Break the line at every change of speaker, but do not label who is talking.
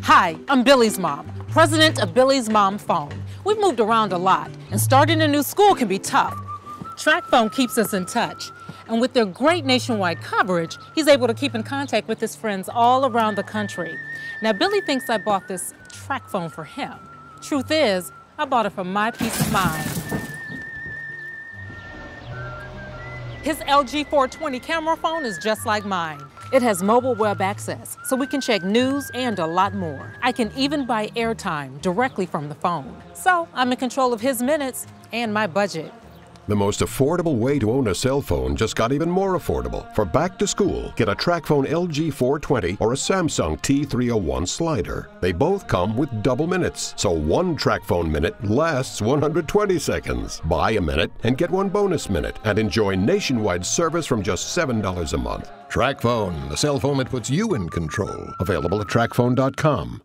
Hi, I'm Billy's mom, president of Billy's Mom Phone. We've moved around a lot, and starting a new school can be tough. TracFone keeps us in touch, and with their great nationwide coverage, he's able to keep in contact with his friends all around the country. Now, Billy thinks I bought this TracFone for him. Truth is, I bought it for my peace of mind. His LG 420 camera phone is just like mine. It has mobile web access, so we can check news and a lot more. I can even buy airtime directly from the phone. So I'm in control of his minutes and my budget.
The most affordable way to own a cell phone just got even more affordable. For back to school, get a TracFone LG 420 or a Samsung T301 slider. They both come with double minutes, so one TracFone minute lasts 120 seconds. Buy a minute and get one bonus minute and enjoy nationwide service from just $7 a month. TracFone, the cell phone that puts you in control. Available at TracFone.com.